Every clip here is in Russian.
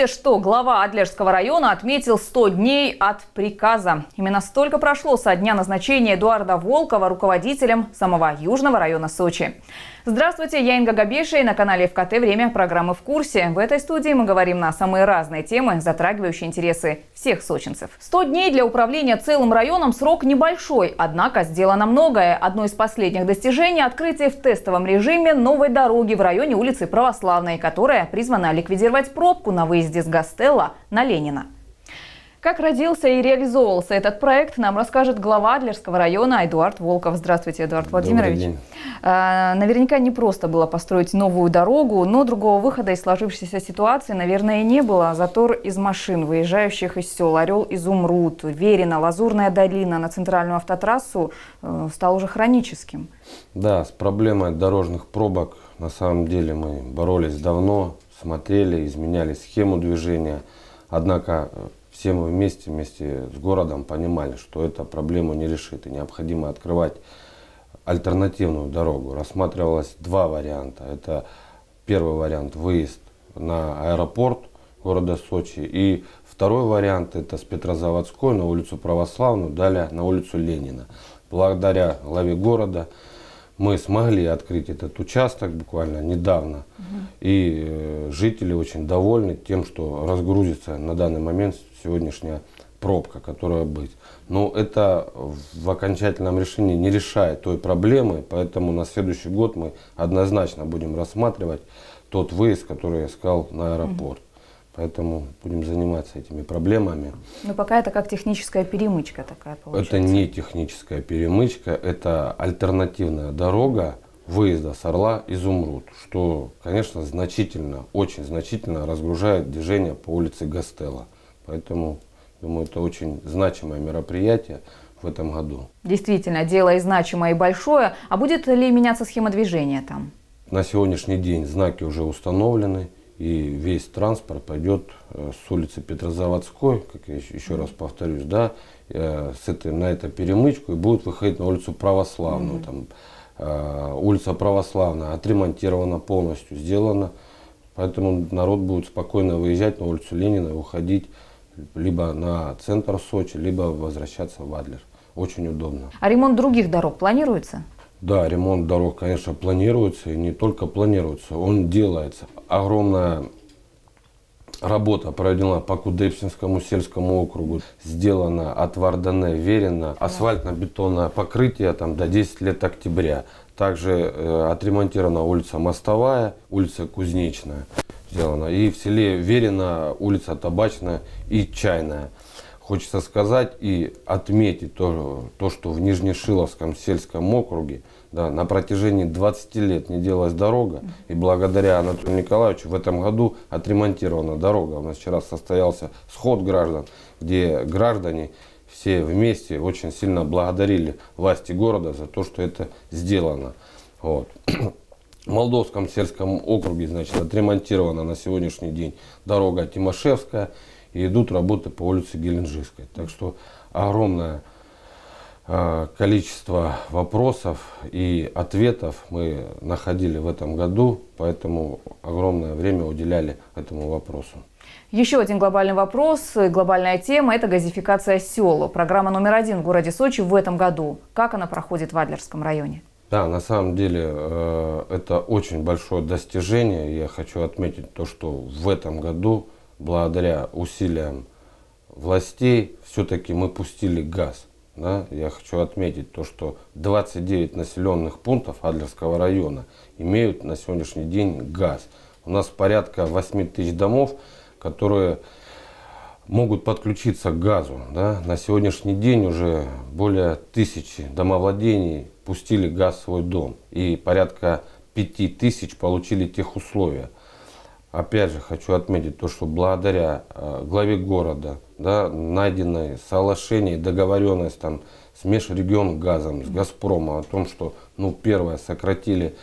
Курсе, что глава Адлерского района отметил 100 дней от приказа? Именно столько прошло со дня назначения Эдуарда Волкова руководителем самого Южного района Сочи. Здравствуйте, я Инга Габеша и на канале ФКТ «Время» программы «В курсе». В этой студии мы говорим на самые разные темы, затрагивающие интересы всех сочинцев. 100 дней для управления целым районом срок небольшой, однако сделано многое. Одно из последних достижений – открытие в тестовом режиме новой дороги в районе улицы Православной, которая призвана ликвидировать пробку на выезде с Гастелла на Ленина. Как родился и реализовывался этот проект, нам расскажет глава Адлерского района Эдуард Волков. Здравствуйте, Эдуард Владимирович. Добрый день. А, наверняка не просто было построить новую дорогу, но другого выхода из сложившейся ситуации, наверное, и не было. Затор из машин, выезжающих из сел Орел, Изумруд, Верина, Лазурная долина на центральную автотрассу э, стал уже хроническим. Да, с проблемой дорожных пробок на самом деле мы боролись давно, смотрели, изменяли схему движения. Однако э, все мы вместе, вместе с городом понимали, что эта проблему не решит и необходимо открывать альтернативную дорогу. Рассматривалось два варианта. Это первый вариант выезд на аэропорт города Сочи и второй вариант это с Петрозаводской на улицу Православную, далее на улицу Ленина. Благодаря главе города мы смогли открыть этот участок буквально недавно. Угу. И э, жители очень довольны тем, что разгрузится на данный момент сегодняшняя пробка, которая быть. Но это в окончательном решении не решает той проблемы, поэтому на следующий год мы однозначно будем рассматривать тот выезд, который я сказал на аэропорт. Поэтому будем заниматься этими проблемами. Но пока это как техническая перемычка такая получается. Это не техническая перемычка, это альтернативная дорога выезда с Орла Изумруд, что, конечно, значительно, очень значительно разгружает движение по улице Гастелла. Поэтому, думаю, это очень значимое мероприятие в этом году. Действительно, дело и значимое, и большое. А будет ли меняться схема движения там? На сегодняшний день знаки уже установлены и весь транспорт пойдет э, с улицы Петрозаводской, как я еще раз повторюсь, да, э, с этой, на эту перемычку и будет выходить на улицу Православную. Mm-hmm. Там, э, улица Православная отремонтирована полностью, сделана, поэтому народ будет спокойно выезжать на улицу Ленина и уходить либо на центр Сочи, либо возвращаться в Адлер. Очень удобно. А ремонт других дорог планируется? Да, ремонт дорог, конечно, планируется, и не только планируется, он делается. Огромная работа проведена по Кудепсинскому сельскому округу. Сделано от Вардане, Верина, асфальтно-бетонное покрытие там, до 10 лет октября. Также э, отремонтирована улица Мостовая, улица Кузнечная сделана. И в селе Верина улица Табачная и Чайная. Хочется сказать и отметить то, то что в Нижнешиловском сельском округе да, на протяжении 20 лет не делалась дорога. И благодаря Анатолию Николаевичу в этом году отремонтирована дорога. У нас вчера состоялся сход граждан, где граждане все вместе очень сильно благодарили власти города за то, что это сделано. Вот. В Молдовском сельском округе значит, отремонтирована на сегодняшний день дорога Тимошевская и идут работы по улице Геленджикской. Так что огромное э, количество вопросов и ответов мы находили в этом году, поэтому огромное время уделяли этому вопросу. Еще один глобальный вопрос, глобальная тема – это газификация села. Программа номер один в городе Сочи в этом году. Как она проходит в Адлерском районе? Да, на самом деле э, это очень большое достижение. Я хочу отметить то, что в этом году благодаря усилиям властей все-таки мы пустили газ. Да? Я хочу отметить то, что 29 населенных пунктов Адлерского района имеют на сегодняшний день газ. У нас порядка 8 тысяч домов, которые могут подключиться к газу. Да? На сегодняшний день уже более тысячи домовладений пустили газ в свой дом. И порядка 5 тысяч получили тех условия. Опять же, хочу отметить то, что благодаря э, главе города да, найденное соглашение, договоренность там, с межрегион газом, с Газпромом о том, что, ну, первое, сократили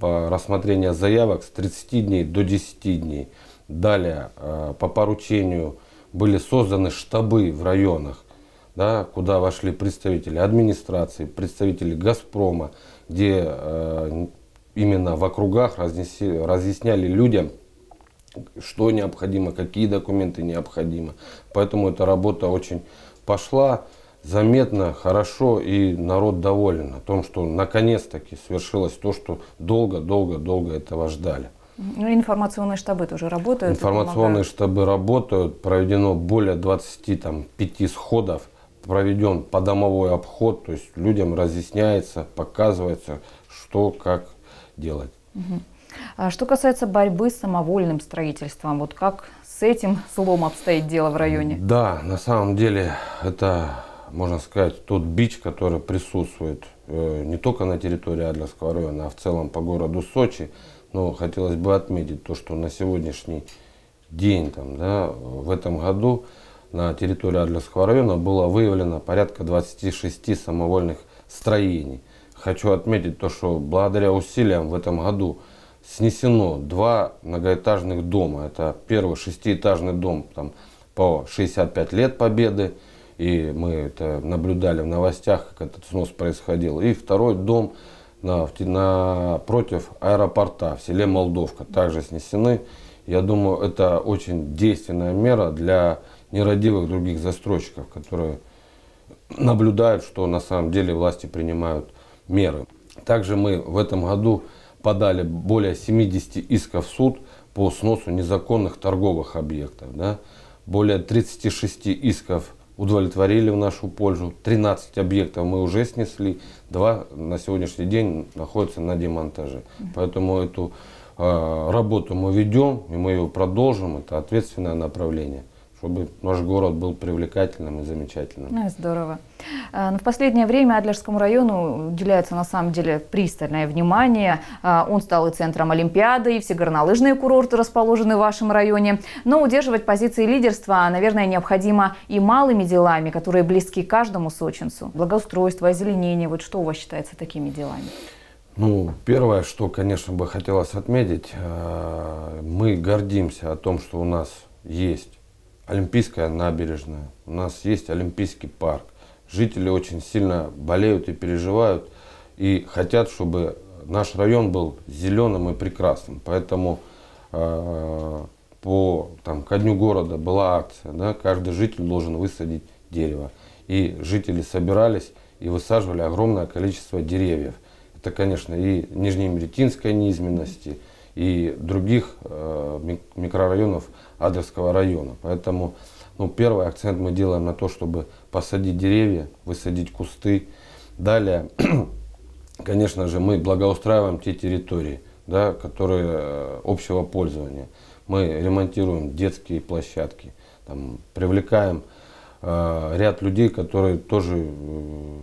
рассмотрение заявок с 30 дней до 10 дней. Далее, э, по поручению были созданы штабы в районах, да, куда вошли представители администрации, представители Газпрома, где э, именно в округах разъясняли людям, что необходимо, какие документы необходимы. Поэтому эта работа очень пошла заметно, хорошо, и народ доволен о том, что наконец-таки свершилось то, что долго-долго-долго этого ждали. Ну, информационные штабы тоже работают? Информационные штабы работают, проведено более 25 сходов, проведен подомовой обход, то есть людям разъясняется, показывается, что, как делать. Угу. А что касается борьбы с самовольным строительством, вот как с этим словом обстоит дело в районе? Да, на самом деле это, можно сказать, тот бич, который присутствует э, не только на территории Адлерского района, а в целом по городу Сочи. Но хотелось бы отметить то, что на сегодняшний день, там, да, в этом году на территории Адлерского района было выявлено порядка 26 самовольных строений. Хочу отметить то, что благодаря усилиям в этом году снесено два многоэтажных дома. Это первый шестиэтажный дом там, по 65 лет победы, и мы это наблюдали в новостях, как этот снос происходил. И второй дом на, напротив аэропорта в селе Молдовка также снесены. Я думаю, это очень действенная мера для нерадивых других застройщиков, которые наблюдают, что на самом деле власти принимают меры. Также мы в этом году подали более 70 исков в суд по сносу незаконных торговых объектов. Да? Более 36 исков удовлетворили в нашу пользу. 13 объектов мы уже снесли, два на сегодняшний день находятся на демонтаже. Поэтому эту э, работу мы ведем, и мы ее продолжим. Это ответственное направление чтобы наш город был привлекательным и замечательным. Ну, здорово. А, но в последнее время Адлерскому району уделяется на самом деле пристальное внимание. А, он стал и центром Олимпиады, и все горнолыжные курорты расположены в вашем районе. Но удерживать позиции лидерства, наверное, необходимо и малыми делами, которые близки каждому сочинцу. Благоустройство, озеленение. Вот что у вас считается такими делами? Ну, первое, что, конечно, бы хотелось отметить, а, мы гордимся о том, что у нас есть Олимпийская набережная, у нас есть Олимпийский парк. Жители очень сильно болеют и переживают и хотят, чтобы наш район был зеленым и прекрасным. Поэтому э, по, там, ко дню города была акция, да, каждый житель должен высадить дерево. И жители собирались и высаживали огромное количество деревьев. Это, конечно, и Нижнемеретинской низменности, и других э, микрорайонов Адлерского района. Поэтому ну, первый акцент мы делаем на то, чтобы посадить деревья, высадить кусты. Далее, конечно же, мы благоустраиваем те территории, да, которые э, общего пользования. Мы ремонтируем детские площадки, там, привлекаем э, ряд людей, которые тоже э,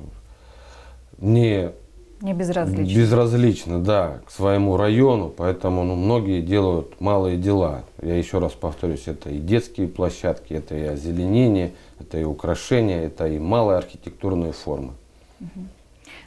не не безразлично. Безразлично, да, к своему району, поэтому ну, многие делают малые дела. Я еще раз повторюсь, это и детские площадки, это и озеленение, это и украшения, это и малые архитектурные формы.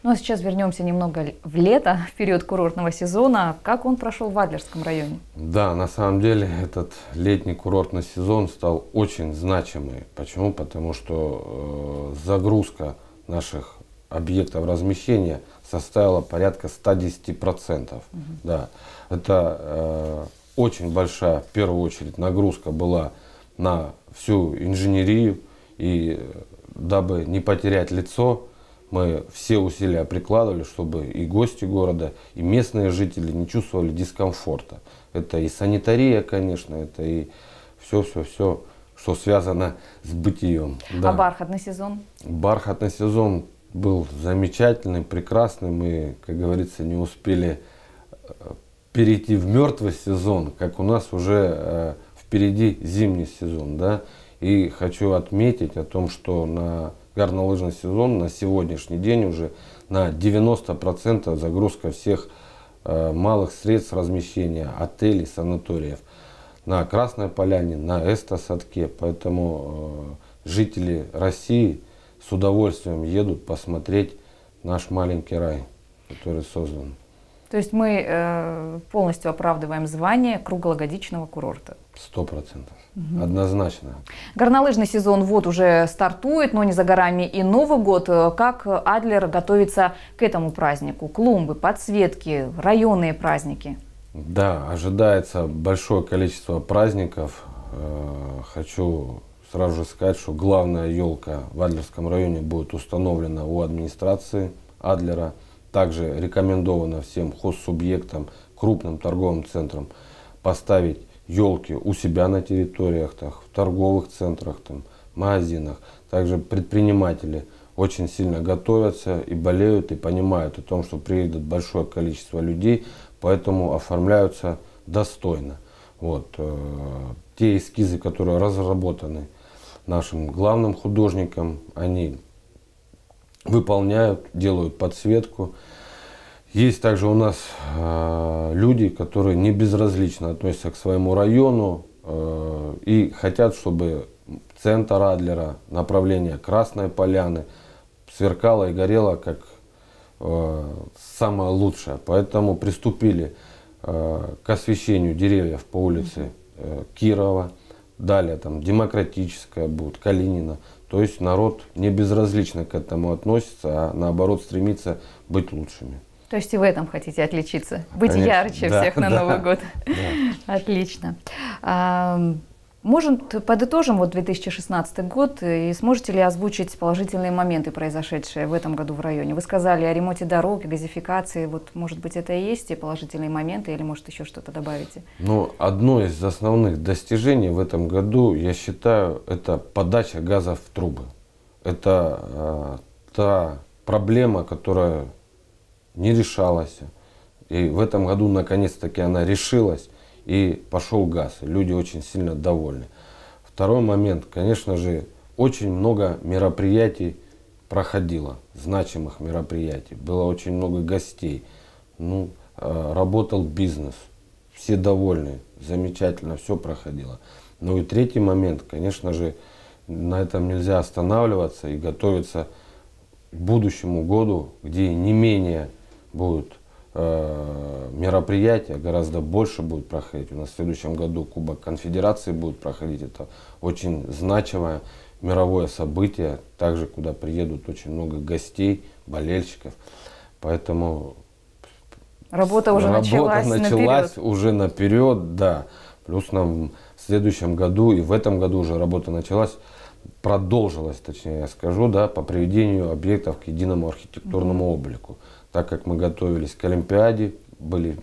Ну а сейчас вернемся немного в лето, в период курортного сезона. Как он прошел в Адлерском районе? Да, на самом деле этот летний курортный сезон стал очень значимый. Почему? Потому что э, загрузка наших объектов размещения составила порядка 110%. Угу. Да. Это э, очень большая, в первую очередь, нагрузка была на всю инженерию. И дабы не потерять лицо, мы все усилия прикладывали, чтобы и гости города, и местные жители не чувствовали дискомфорта. Это и санитария, конечно, это и все-все-все, что связано с бытием. Да. А бархатный сезон? Бархатный сезон был замечательный, прекрасный. Мы, как говорится, не успели э, перейти в мертвый сезон, как у нас уже э, впереди зимний сезон. Да? И хочу отметить о том, что на горнолыжный сезон на сегодняшний день уже на 90% загрузка всех э, малых средств размещения, отелей, санаториев на Красной Поляне, на Эстосадке. Поэтому жители России – с удовольствием едут посмотреть наш маленький рай, который создан. То есть мы э, полностью оправдываем звание круглогодичного курорта. Сто процентов. Угу. Однозначно. Горнолыжный сезон вот уже стартует, но не за горами и Новый год. Как Адлер готовится к этому празднику? Клумбы, подсветки, районные праздники? Да, ожидается большое количество праздников. Э, хочу сразу же сказать, что главная елка в Адлерском районе будет установлена у администрации Адлера. Также рекомендовано всем хозсубъектам, крупным торговым центрам поставить елки у себя на территориях, так, в торговых центрах, там, магазинах. Также предприниматели очень сильно готовятся и болеют, и понимают о том, что приедет большое количество людей, поэтому оформляются достойно. Вот. Э, те эскизы, которые разработаны нашим главным художником, они выполняют, делают подсветку. Есть также у нас э, люди, которые не безразлично относятся к своему району э, и хотят, чтобы центр Адлера, направление Красной Поляны сверкало и горело как э, самое лучшее. Поэтому приступили э, к освещению деревьев по улице э, Кирова. Далее там демократическая будет, Калинина. То есть народ не безразлично к этому относится, а наоборот стремится быть лучшими. То есть и в этом хотите отличиться, быть Конечно, ярче да, всех на да, Новый год. Да. Отлично. Может, подытожим вот 2016 год и сможете ли озвучить положительные моменты, произошедшие в этом году в районе? Вы сказали о ремонте дорог, газификации. Вот, может быть, это и есть те положительные моменты или, может, еще что-то добавите? Ну, одно из основных достижений в этом году, я считаю, это подача газа в трубы. Это э, та проблема, которая не решалась. И в этом году наконец-таки она решилась и пошел газ. Люди очень сильно довольны. Второй момент, конечно же, очень много мероприятий проходило, значимых мероприятий. Было очень много гостей. Ну, э, работал бизнес. Все довольны, замечательно, все проходило. Ну и третий момент, конечно же, на этом нельзя останавливаться и готовиться к будущему году, где не менее будут мероприятия, гораздо больше будет проходить. У нас в следующем году Кубок Конфедерации будет проходить. Это очень значимое мировое событие, также куда приедут очень много гостей, болельщиков. Поэтому работа уже работа началась, началась наперед. уже наперед, да. Плюс нам в следующем году и в этом году уже работа началась, продолжилась, точнее я скажу, да, по приведению объектов к единому архитектурному mm-hmm. облику так как мы готовились к Олимпиаде, были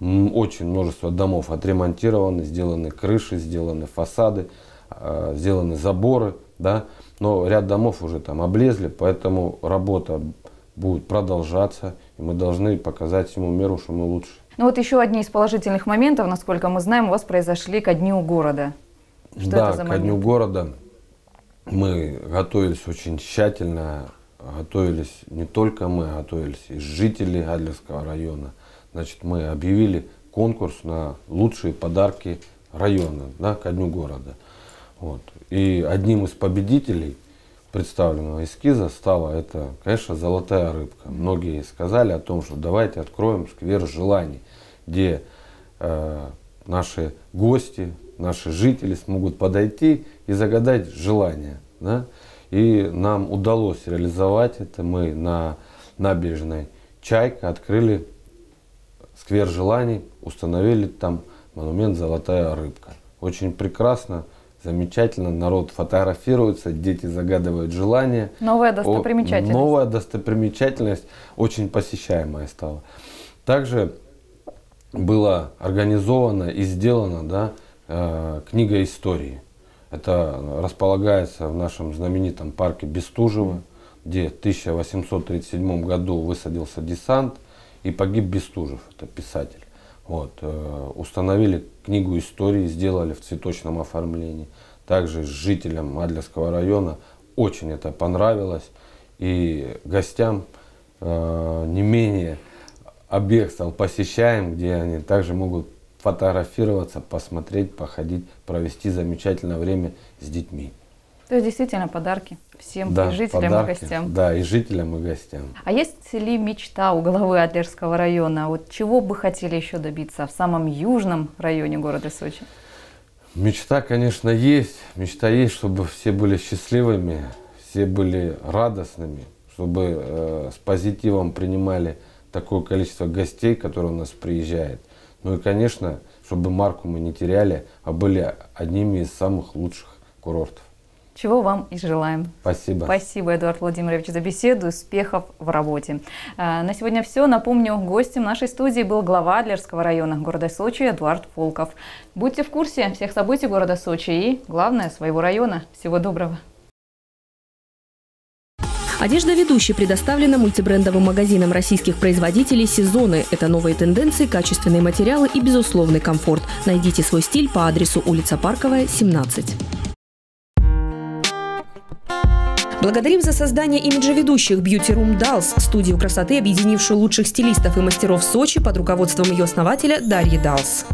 очень множество домов отремонтированы, сделаны крыши, сделаны фасады, а, сделаны заборы, да, но ряд домов уже там облезли, поэтому работа будет продолжаться, и мы должны показать всему миру, что мы лучше. Ну вот еще одни из положительных моментов, насколько мы знаем, у вас произошли ко Дню города. Что да, это за ко Дню города мы готовились очень тщательно, готовились не только мы, готовились и жители Адлерского района. Значит, мы объявили конкурс на лучшие подарки района, да, ко дню города. Вот. И одним из победителей представленного эскиза стала это, конечно, золотая рыбка. Многие сказали о том, что давайте откроем сквер желаний, где э, наши гости, наши жители смогут подойти и загадать желание. Да? И нам удалось реализовать это. Мы на набережной Чайка открыли сквер желаний, установили там монумент «Золотая рыбка». Очень прекрасно, замечательно, народ фотографируется, дети загадывают желания. Новая достопримечательность. О, новая достопримечательность, очень посещаемая стала. Также была организована и сделана да, э, книга истории. Это располагается в нашем знаменитом парке Бестужево, где в 1837 году высадился десант и погиб Бестужев, это писатель. Вот, э, установили книгу истории, сделали в цветочном оформлении. Также жителям Адлерского района очень это понравилось. И гостям э, не менее объект стал посещаем, где они также могут фотографироваться, посмотреть, походить, провести замечательное время с детьми. То есть действительно подарки всем да, и жителям подарки, и гостям. Да, и жителям и гостям. А есть ли мечта у главы Адлерского района? Вот чего бы хотели еще добиться в самом южном районе города Сочи? Мечта, конечно, есть. Мечта есть, чтобы все были счастливыми, все были радостными, чтобы э, с позитивом принимали такое количество гостей, которые у нас приезжает. Ну и, конечно, чтобы марку мы не теряли, а были одними из самых лучших курортов. Чего вам и желаем. Спасибо. Спасибо, Эдуард Владимирович, за беседу. Успехов в работе. А, на сегодня все. Напомню, гостем нашей студии был глава Адлерского района города Сочи Эдуард Волков. Будьте в курсе всех событий города Сочи и, главное, своего района. Всего доброго. Одежда ведущей предоставлена мультибрендовым магазином российских производителей «Сезоны». Это новые тенденции, качественные материалы и безусловный комфорт. Найдите свой стиль по адресу улица Парковая, 17. Благодарим за создание имиджа ведущих Beauty Room Dolls, студию красоты, объединившую лучших стилистов и мастеров Сочи под руководством ее основателя Дарьи Далс.